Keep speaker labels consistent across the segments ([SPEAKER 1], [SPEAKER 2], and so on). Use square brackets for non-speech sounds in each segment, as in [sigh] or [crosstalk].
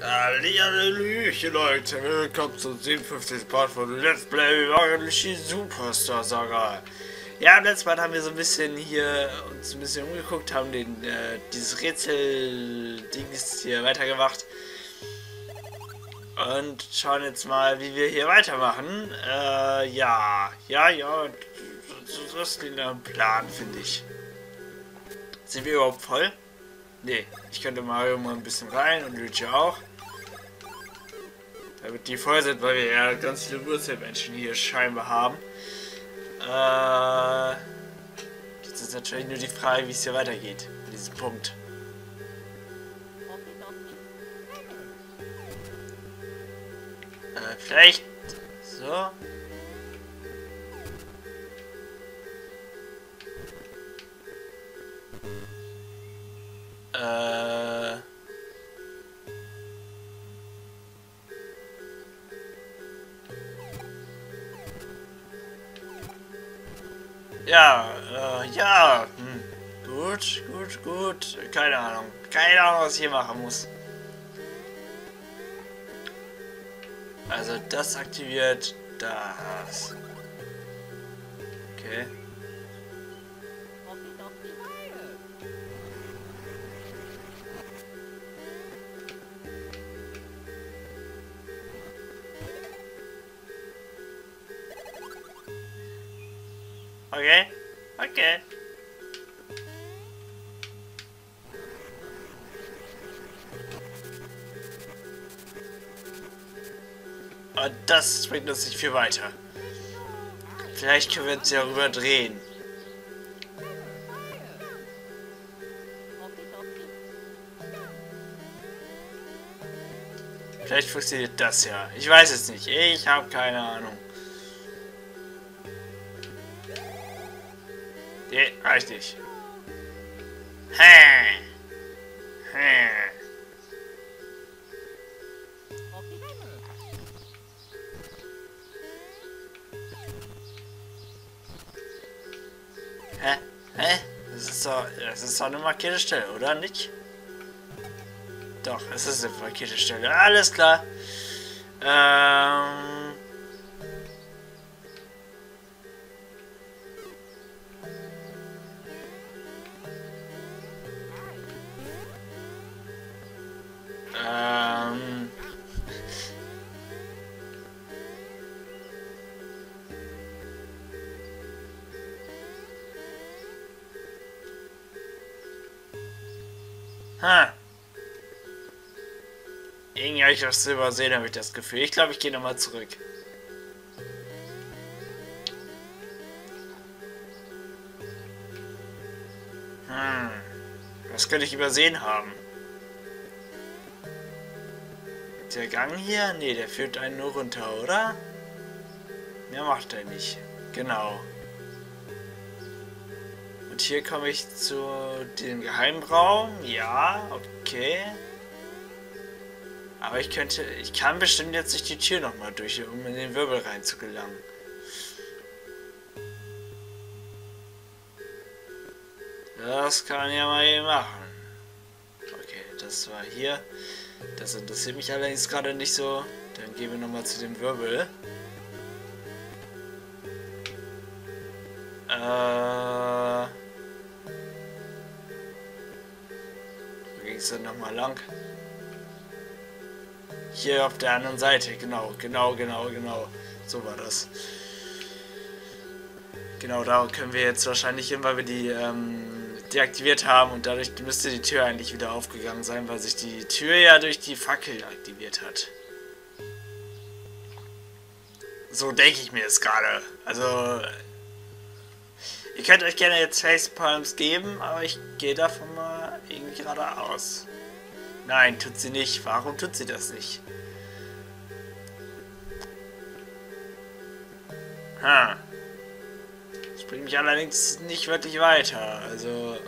[SPEAKER 1] Hallöchen Leute, willkommen zum 57. Part von Let's Play Organische Superstar Saga. Ja, letztes Mal haben wir so ein bisschen hier uns ein bisschen umgeguckt, haben den äh, dieses Rätsel-Dings hier weitergemacht und schauen jetzt mal, wie wir hier weitermachen. Äh, ja, ja, ja, das klingt nach einem Plan, finde ich. Sind wir überhaupt voll? Nee, ich könnte Mario mal ein bisschen rein und Luigi auch. Damit die voll sind, weil wir ja ganz viele Wurzelmenschen hier scheinbar haben. Äh, jetzt ist natürlich nur die Frage, wie es hier weitergeht. An diesem Punkt. Äh, vielleicht so. Äh. Ja, äh, ja. Hm. Gut, gut, gut. Keine Ahnung. Keine Ahnung, was ich hier machen muss. Also das aktiviert das. Das bringt uns nicht viel weiter. Vielleicht können wir uns ja überdrehen. Vielleicht funktioniert das ja. Ich weiß es nicht. Ich habe keine Ahnung. Nee, reicht nicht. Hä? Hä? Hä? Das ist doch, das ist doch eine markierte Stelle, oder nicht? Doch, es ist eine markierte Stelle. Alles klar. Ähm... ich was übersehen, habe ich das Gefühl. Ich glaube, ich gehe nochmal zurück. Hm. Was könnte ich übersehen haben? Der Gang hier? Ne, der führt einen nur runter, oder? Mehr macht er nicht. Genau. Und hier komme ich zu dem Geheimraum. Ja, okay. Aber ich könnte, ich kann bestimmt jetzt durch die Tür nochmal durch, um in den Wirbel rein zu gelangen. Das kann ja mal hier machen. Okay, das war hier. Das interessiert mich allerdings gerade nicht so. Dann gehen wir nochmal zu dem Wirbel. Äh... Wo ging es denn nochmal lang? Hier auf der anderen Seite, genau, genau, genau, genau. So war das. Genau, da können wir jetzt wahrscheinlich hin, weil wir die ähm, deaktiviert haben und dadurch müsste die Tür eigentlich wieder aufgegangen sein, weil sich die Tür ja durch die Fackel aktiviert hat. So denke ich mir es gerade. Also, ihr könnt euch gerne jetzt Facepalms geben, aber ich gehe davon mal irgendwie geradeaus. Nein, tut sie nicht. Warum tut sie das nicht? Ha. Das bringt mich allerdings nicht wirklich weiter. Also.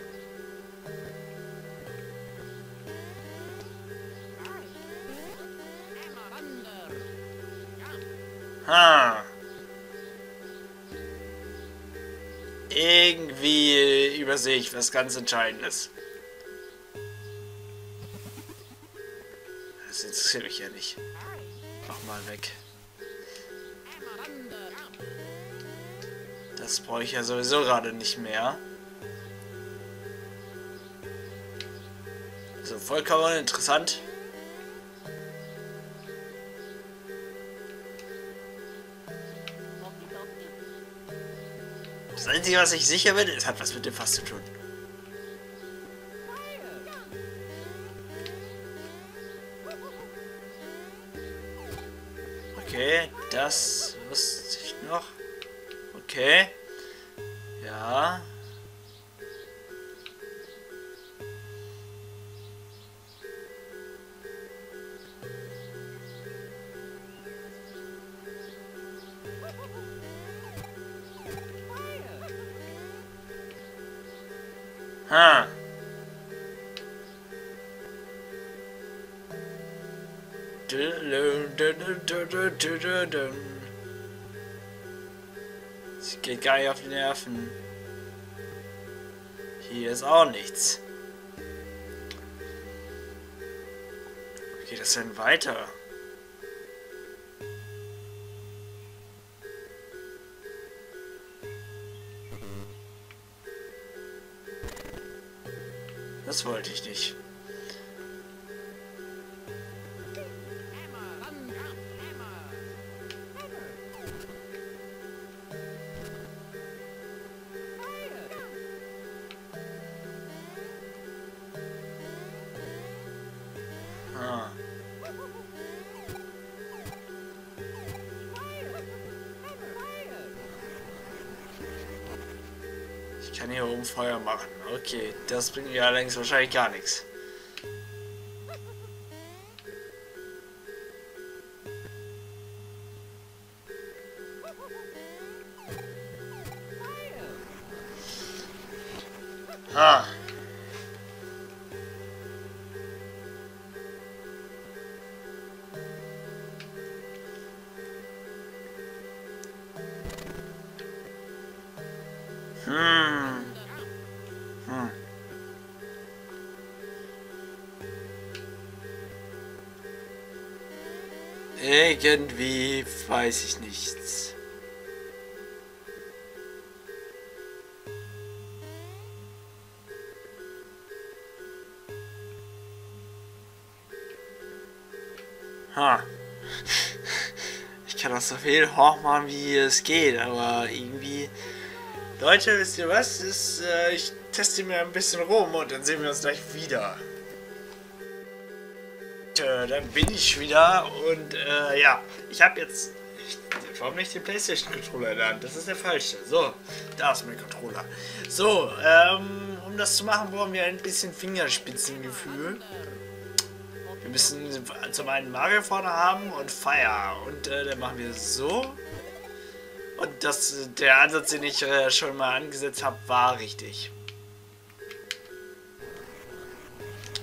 [SPEAKER 1] Ha. Irgendwie übersehe ich was ganz Entscheidendes. Das interessiert mich ja nicht. Mach mal weg. Das brauche ich ja sowieso gerade nicht mehr. So, vollkommen interessant. Das Einzige, was ich sicher bin, es hat was mit dem Fass zu tun. Das wusste ich noch. Okay. Es geht gar nicht auf die Nerven. Hier ist auch nichts. Wie geht das denn weiter? Das wollte ich nicht. Machen. Okay, das bringt mir allerdings wahrscheinlich gar nichts. Ah. Irgendwie weiß ich nichts. Ha. Ich kann das so viel hochmachen, wie es geht, aber irgendwie... Leute, wisst ihr was? Ist, äh, ich teste mir ein bisschen rum und dann sehen wir uns gleich wieder. Tja, dann bin ich wieder und äh, ja, ich habe jetzt... Ich, warum nicht den Playstation-Controller in der Hand? Das ist der falsche. So, da ist mein Controller. So, ähm, um das zu machen, brauchen wir ein bisschen Fingerspitzengefühl. Wir müssen zum einen Mario vorne haben und Fire. Und äh, dann machen wir so. Und das, der Ansatz, den ich äh, schon mal angesetzt habe, war richtig.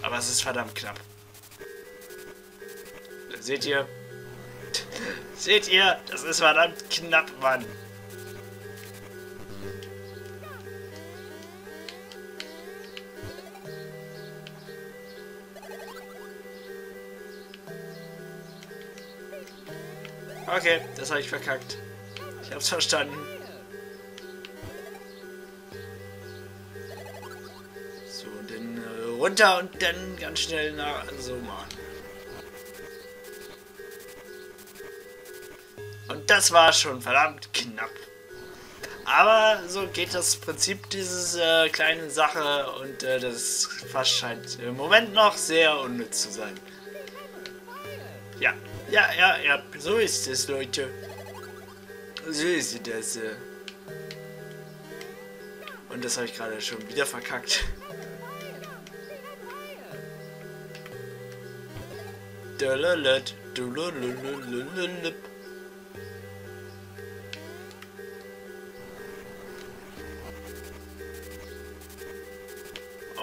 [SPEAKER 1] Aber es ist verdammt knapp. Seht ihr? Seht ihr? Das ist verdammt knapp, Mann. Okay, das habe ich verkackt. Ich hab's verstanden. So, dann äh, runter und dann ganz schnell nach so Und das war schon verdammt knapp. Aber so geht das Prinzip dieses äh, kleinen Sache und äh, das fast scheint im Moment noch sehr unnütz zu sein. Ja, ja, ja, ja, so ist es, Leute. So ist das. Äh. Und das habe ich gerade schon wieder verkackt. Dalalat,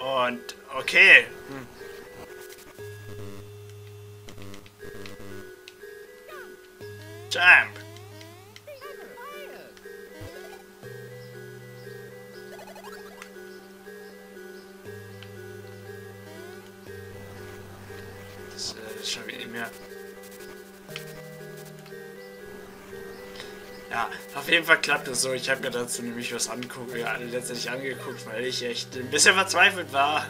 [SPEAKER 1] Und okay. Hm. Jump. Das schaffe ich nicht mehr. Ja, auf jeden Fall klappt es so. Ich habe mir dazu nämlich was angucken, ja, letztendlich angeguckt, weil ich echt ein bisschen verzweifelt war.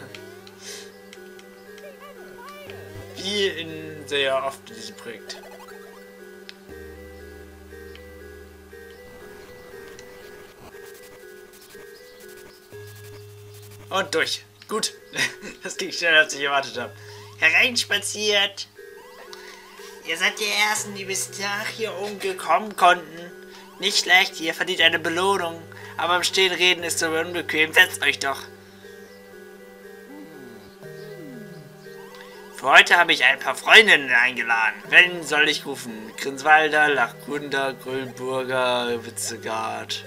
[SPEAKER 1] Wie in sehr oft in diesem Projekt. Und durch. Gut. [laughs] Das ging schneller, als ich erwartet habe. Hereinspaziert. Ihr seid die Ersten, die bis nach hier oben gekommen konnten. Nicht schlecht, ihr verdient eine Belohnung. Aber im Stehen reden ist so unbequem. Setzt euch doch. Für heute habe ich ein paar Freundinnen eingeladen. Wen soll ich rufen? Grinswalder, Lachgunda, Grülburger, Witzegard.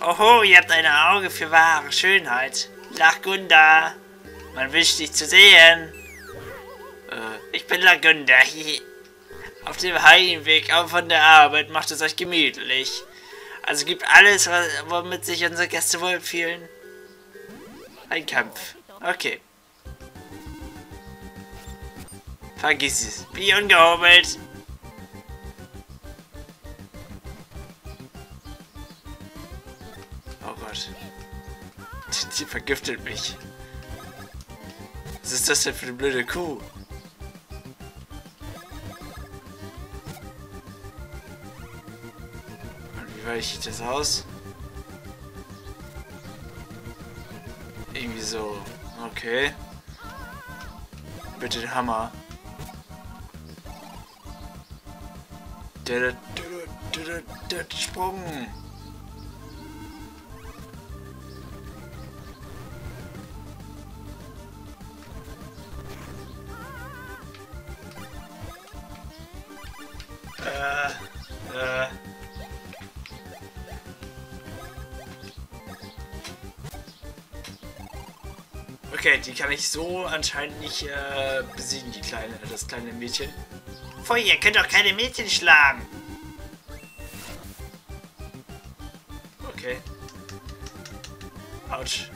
[SPEAKER 1] Oho, ihr habt ein Auge für wahre Schönheit. Lachgunda, man wünscht dich zu sehen. Äh, ich bin Lagunda. [laughs] Auf dem Heimweg auch von der Arbeit macht es euch gemütlich. Also gibt alles, womit sich unsere Gäste wohlfühlen. Ein Kampf. Okay. Vergiss es. Wie ungehobelt. Gott. Die, [laughs] die vergiftet mich. Was ist das denn für eine blöde Kuh? Weiche ich das aus? Irgendwie so. Okay. Bitte den Hammer. Der, Sprung. Okay, die kann ich so anscheinend nicht äh, besiegen, die kleine, das kleine Mädchen. Pfui, ihr könnt doch keine Mädchen schlagen. Okay. Autsch.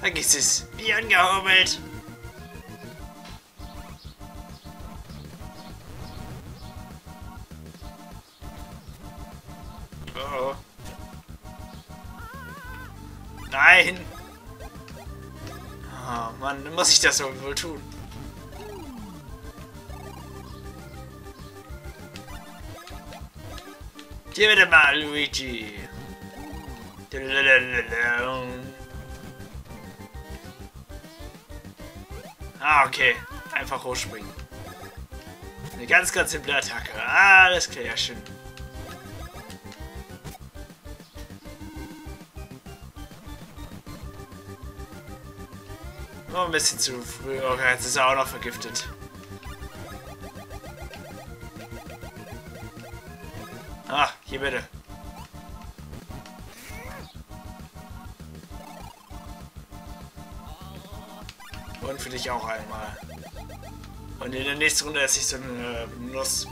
[SPEAKER 1] Vergiss es. Wie angehobelt. Ich das wohl tun? Gib mir mal, Luigi! Ah, okay. Einfach hochspringen. Eine ganz, ganz simple Attacke. Alles klar, schön. Oh, ein bisschen zu früh. Okay, jetzt ist er auch noch vergiftet. Ah, hier bitte. Und für dich auch einmal. Und in der nächsten Runde esse ich so eine Nuss.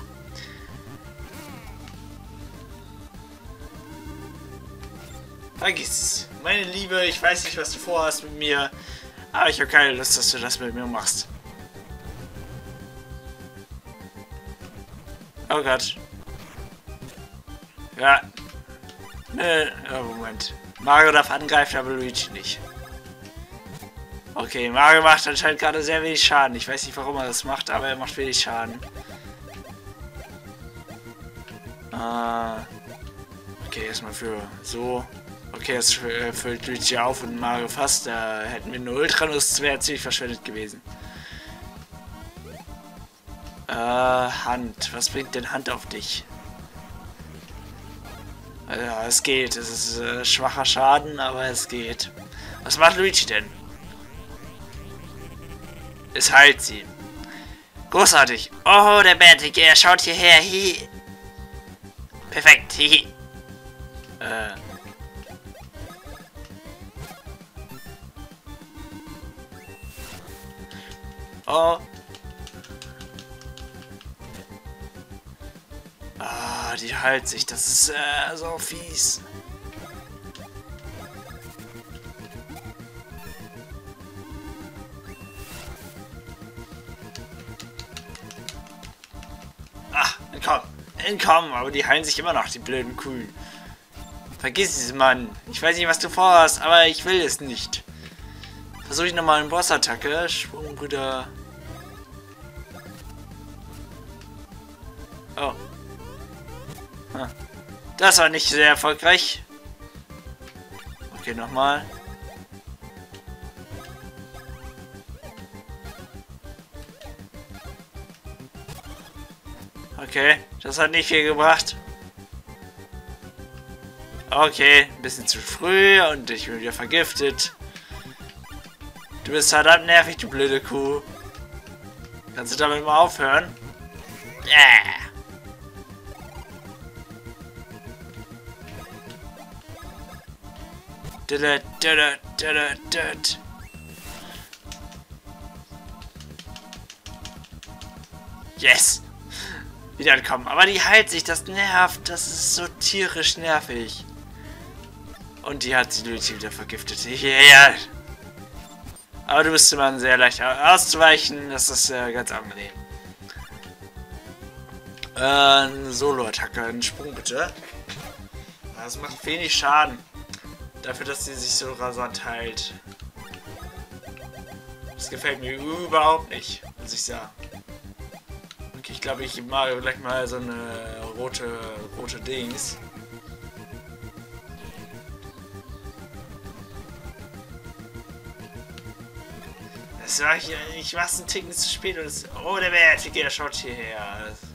[SPEAKER 1] Vergiss. Meine Liebe, ich weiß nicht, was du vorhast mit mir. Aber ich habe keine Lust, dass du das mit mir machst. Oh Gott. Ja. Ne, oh Moment. Mario darf angreifen, aber Luigi nicht. Okay, Mario macht anscheinend gerade sehr wenig Schaden. Ich weiß nicht, warum er das macht, aber er macht wenig Schaden. Äh, okay, erstmal für so. Okay, es füllt Luigi auf und Mario fast. Da hätten wir eine Ultranuss, das wäre ziemlich verschwendet gewesen. Äh, Hand. Was bringt denn Hand auf dich? Ja, es geht. Es ist äh, schwacher Schaden, aber es geht. Was macht Luigi denn? Es heilt sie. Großartig. Oh, der Bärtige, er schaut hierher. Hi. Perfekt. Hihi. Äh. Oh. Ah, die heilt sich. Das ist äh, so fies. Ach, entkommen. Entkommen. Aber die heilen sich immer noch, die blöden Kühen. Vergiss es, Mann. Ich weiß nicht, was du vorhast, aber ich will es nicht. Versuche ich nochmal eine Boss-Attacke. Schwungbrüder Oh. Das war nicht sehr erfolgreich. Okay, nochmal. Okay, das hat nicht viel gebracht. Okay, ein bisschen zu früh und ich bin wieder vergiftet. Du bist verdammt nervig, du blöde Kuh. Kannst du damit mal aufhören? Yeah. Yes! Wieder kommen. Aber die heilt sich, das nervt. Das ist so tierisch nervig. Und die hat sie wieder vergiftet. [laughs] Ja. Aber du bist immer sehr leicht auszuweichen. Das ist äh, ganz angenehm. Äh, Solo-Attacke. Einen Sprung bitte. Das macht wenig Schaden. Dafür, dass sie sich so rasant heilt. Das gefällt mir überhaupt nicht, muss ich sagen. Okay, ich glaube, ich mache gleich mal so eine rote, rote Dings. Das war ich, ich mach's einen Ticken zu spät und es, Oh, der Bärtige, der schaut hierher. Oder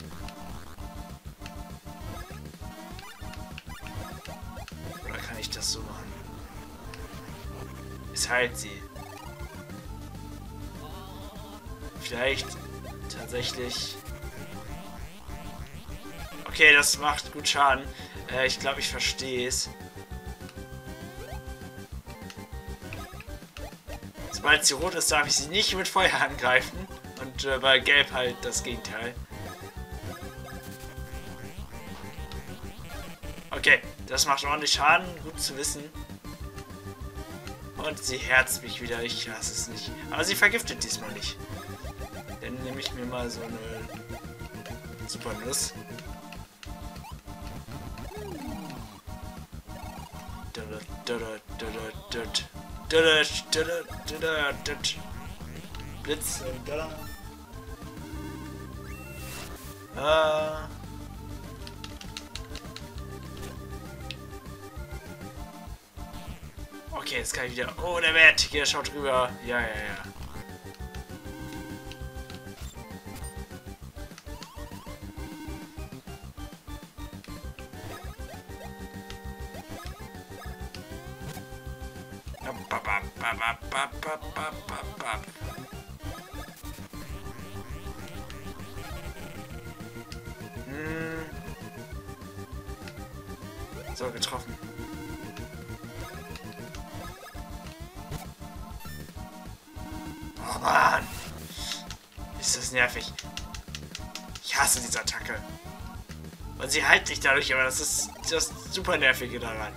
[SPEAKER 1] Heilt sie. Vielleicht tatsächlich. Okay, das macht gut Schaden. Äh, ich glaube, ich verstehe es. Sobald sie rot ist, darf ich sie nicht mit Feuer angreifen. Und äh, bei Gelb halt das Gegenteil. Okay, das macht ordentlich Schaden. Gut zu wissen. Und sie herzt mich wieder. Ich hasse es nicht. Aber sie vergiftet diesmal nicht. Dann nehme ich mir mal so eine Super Nuss. Blitz und da. Ah. Okay, jetzt kann ich wieder... Oh, der Wert, der schaut rüber. Ja, ja, ja. So, getroffen. Oh Mann! Ist das nervig. Ich hasse diese Attacke. Und sie heilt sich dadurch, aber das ist das super nervige daran.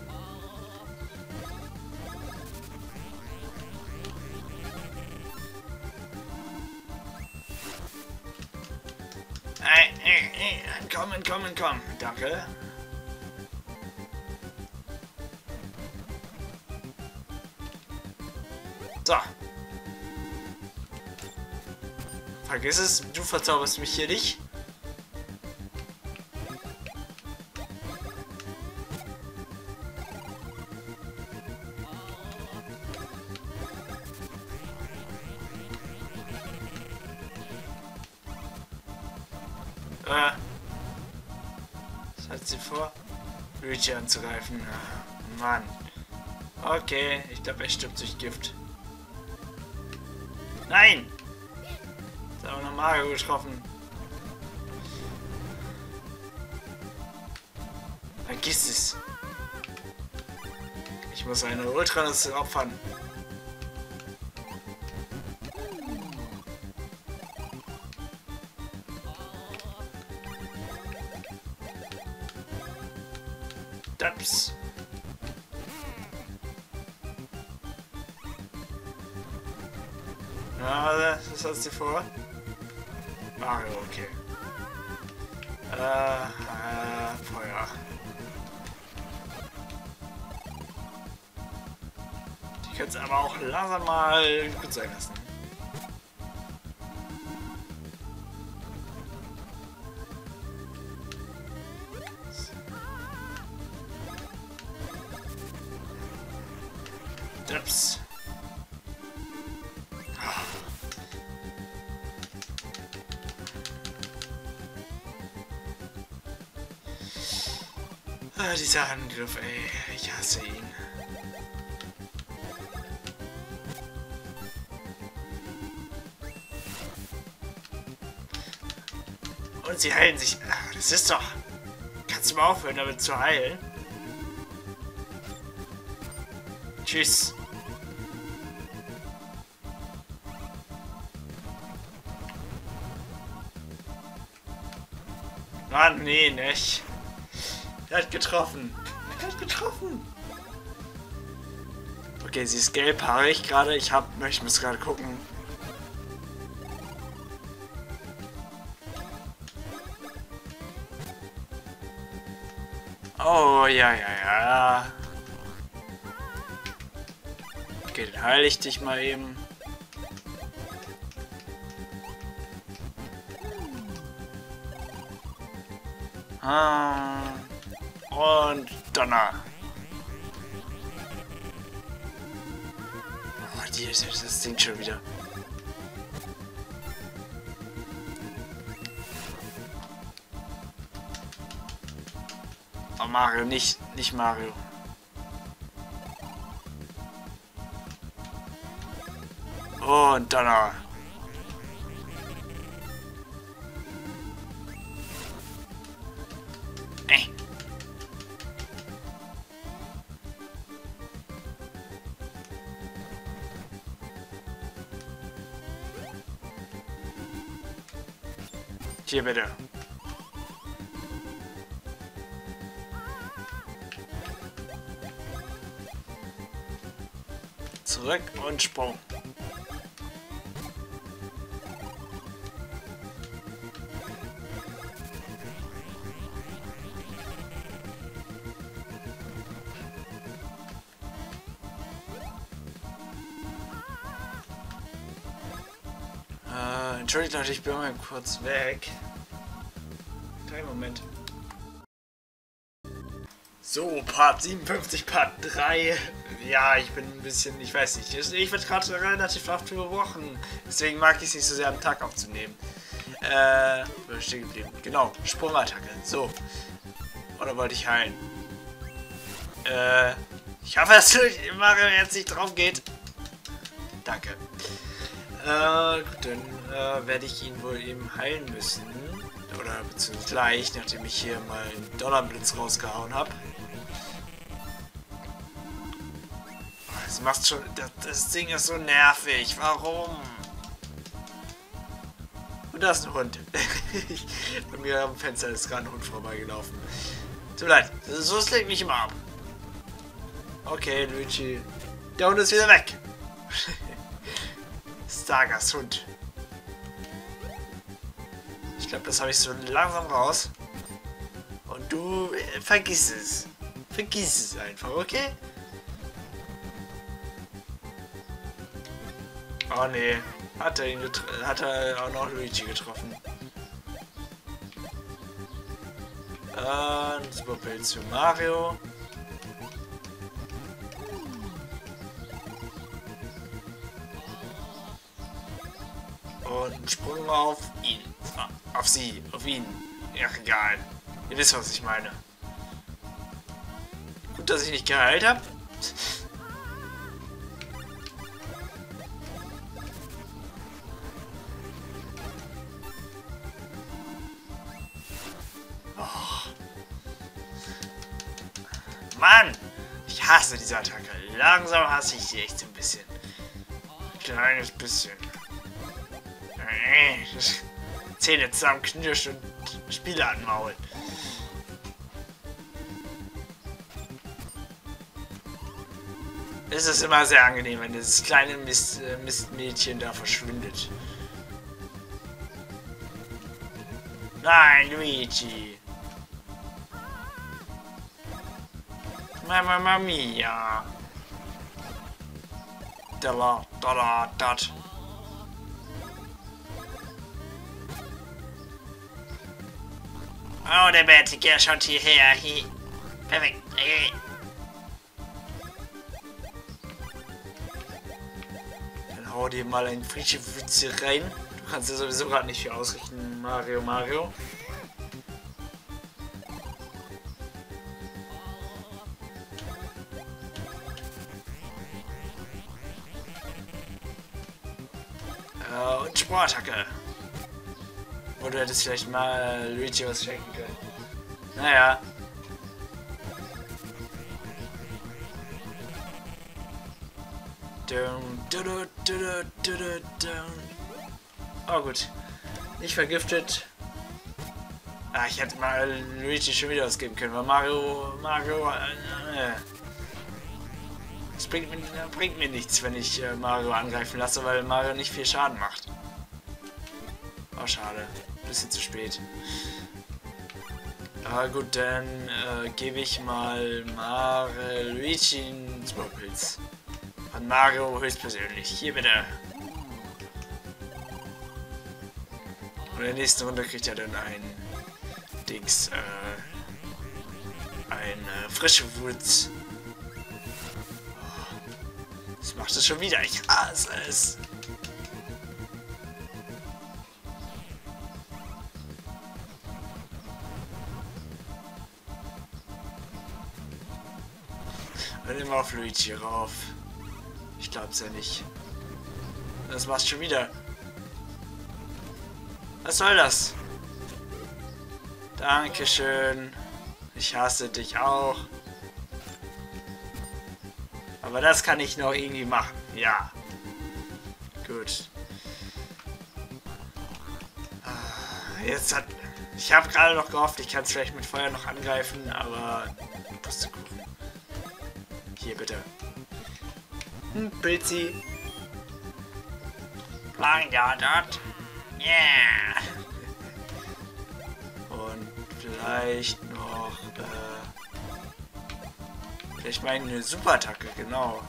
[SPEAKER 1] Komm, komm, komm. Danke. Vergiss es, du verzauberst mich hier nicht. Hat sie vor? Luigi anzugreifen. Ah, Mann. Okay, ich glaube, er stirbt durch Gift. Nein! Wir noch Mario getroffen. Vergiss es. Ich muss eine Ultranuss opfern. Ah, dieser Angriff, ey. Ich hasse ihn. Und sie heilen sich. Ach, das ist doch... Kannst du mal aufhören, damit zu heilen? Tschüss. Mann, nee, nicht. Er hat getroffen. Er hat getroffen. Okay, sie ist gelbhaarig gerade. Ich hab, ich muss gerade gucken. Oh, ja, ja, ja. Okay, dann heile ich dich mal eben. Ah. Und Donner. Oh, die, das Ding schon wieder. Oh, Mario, nicht, nicht Mario. Und Donner. Hier bitte. Zurück und Sprung. Entschuldigt Leute, ich bin mal kurz weg. Kleinen Moment. So, Part 57, Part 3. Ja, ich bin ein bisschen, ich weiß nicht, ich werde gerade relativ oft überwochen. Deswegen mag ich es nicht so sehr am Tag aufzunehmen. Äh, bin stehen geblieben. Genau, Sprungattacke. So. Oder wollte ich heilen? Äh, ich hoffe, [laughs] dass Mario jetzt nicht drauf geht. Danke. Äh, gut, dann äh, werde ich ihn wohl eben heilen müssen. Oder beziehungsweise gleich, nachdem ich hier mal einen Donnerblitz rausgehauen habe. Das macht schon. Das, das, Ding ist so nervig. Warum? Und da ist ein Hund. [laughs] Bei mir am Fenster ist gerade ein Hund vorbeigelaufen. Tut mir leid. So legt mich immer ab. Okay, Luigi. Der Hund ist wieder weg. [laughs] Stargas Hund. Ich glaube, das habe ich so langsam raus. Und du äh, vergiss es. Vergiss es einfach, okay? Oh nee. Hat er ihn hat er auch noch Luigi getroffen. Äh, Superpilz für Mario. Und Sprung auf ihn. Auf sie. Auf ihn. Ja, egal. Ihr wisst, was ich meine. Gut, dass ich nicht geheilt habe. Oh. Mann! Ich hasse diese Attacke. Langsam hasse ich sie echt ein bisschen. Ein kleines bisschen. Zähne zusammenknirschen und Spiele anmaulen. Es ist immer sehr angenehm, wenn dieses kleine Mist, äh, Mistmädchen da verschwindet. Nein, Luigi. Mamma mia. Da da da da. Oh, der Bärtige schaut hierher. Hi. Perfekt. Dann hau dir mal ein frische Witze rein. Du kannst ja sowieso gerade nicht viel ausrichten, Mario Mario. Äh, und Sportattacke. Du hättest vielleicht mal Luigi was schenken können. Naja. Oh gut. Nicht vergiftet. Ah, ich hätte mal Luigi schon wieder ausgeben können, weil Mario, Mario, äh, bringt mir, bringt mir nichts, wenn ich äh, Mario angreifen lasse, weil Mario nicht viel Schaden macht. Oh, schade bisschen zu spät. Aber gut, dann äh, gebe ich mal Mare Luigi Superpilz. Von Mario höchstpersönlich. Hier bitte. Und in der nächsten Runde kriegt er dann ein Dings, äh, ein äh, frische Wurz. Oh, das macht es schon wieder. Ich hasse es. Immer auf Luigi rauf. Ich glaub's ja nicht. Das machst schon wieder. Was soll das? Dankeschön. Ich hasse dich auch. Aber das kann ich noch irgendwie machen. Ja. Gut. Ah, jetzt hat... Ich habe gerade noch gehofft, ich kann es vielleicht mit Feuer noch angreifen, aber... Pustekuchen. Hier bitte. Hm, Pilzi. Lang ja. Yeah. Und vielleicht noch äh, vielleicht meine Superattacke, genau.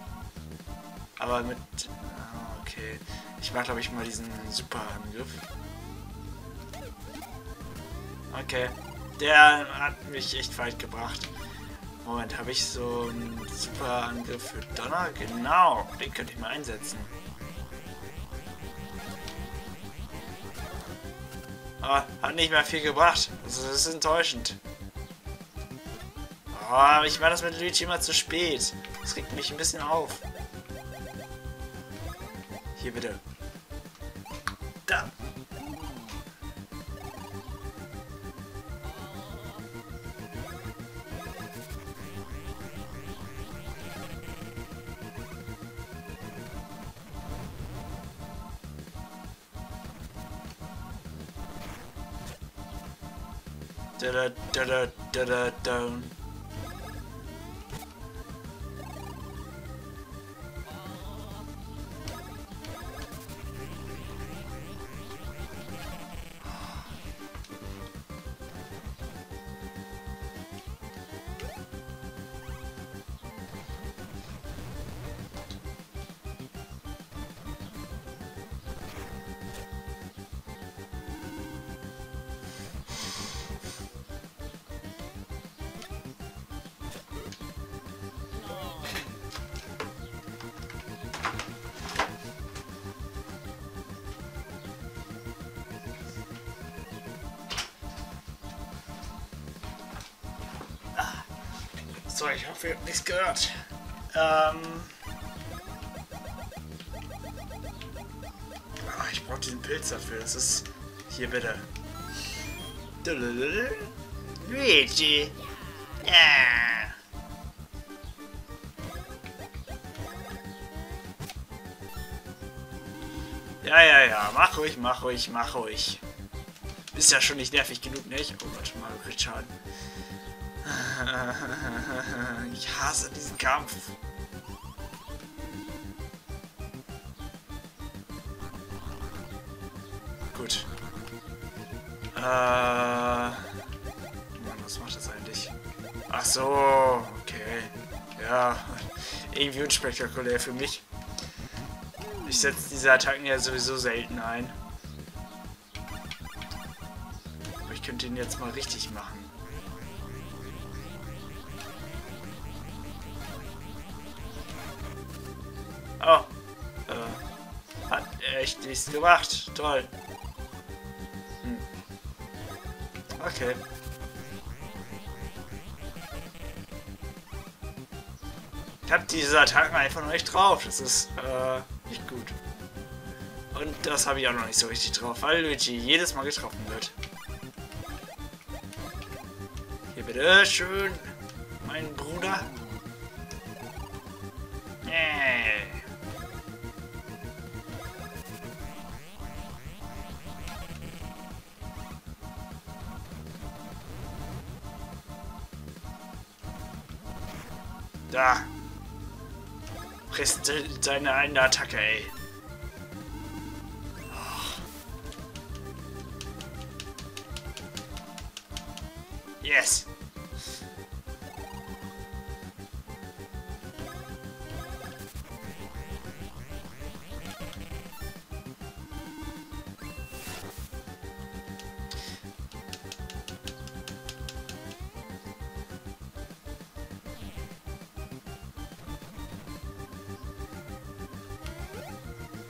[SPEAKER 1] Aber mit ah, okay. Ich mache glaube ich mal diesen Superangriff. Okay. Der hat mich echt weit gebracht. Moment, habe ich so einen super Angriff für Donner? Genau, den könnte ich mal einsetzen. Aber hat nicht mehr viel gebracht. Also das ist enttäuschend. Oh, ich mache das mit Luigi immer zu spät. Das regt mich ein bisschen auf. Hier bitte. Da da da da da da da. So, ich hoffe, ihr habt nichts gehört. Ähm. Ah, ich brauche diesen Pilz dafür. Das ist. Hier bitte. Luigi. Ja. Ja, ja, ja. Mach ruhig, mach ruhig, mach ruhig. Ist ja schon nicht nervig genug, ne? Oh Gott, mal Schaden. [laughs] Ich hasse diesen Kampf. Gut. Äh, Mann, was macht das eigentlich? Ach so, okay. Ja, [laughs] irgendwie unspektakulär für mich. Ich setze diese Attacken ja sowieso selten ein. Aber ich könnte ihn jetzt mal richtig machen. Oh. Äh, hat echt nichts gemacht. Toll. Hm. Okay. Ich habe diese Attacken einfach noch nicht drauf. Das ist äh, nicht gut. Und das habe ich auch noch nicht so richtig drauf, weil Luigi jedes Mal getroffen wird. Hier bitte schön, mein Bruder. Da. Presst seine eine Attacke, ey.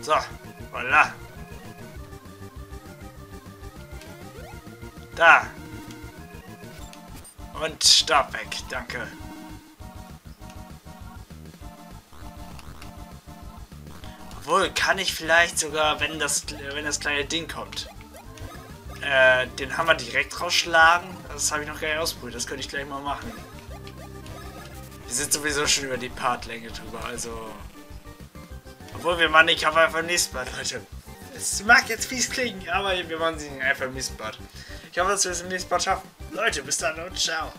[SPEAKER 1] So, voilà. Da. Und Stab weg, danke. Obwohl, kann ich vielleicht sogar, wenn das, wenn das kleine Ding kommt, äh, den Hammer direkt rausschlagen? Das habe ich noch gar nicht ausprobiert, das könnte ich gleich mal machen. Wir sind sowieso schon über die Partlänge drüber, also... Obwohl, wir machen im nächsten Mal, Leute. Es mag jetzt fies klingen, aber wir machen sie nächsten Mal. Ich hoffe, dass wir es im nächsten Mal schaffen. Leute, bis dann und ciao.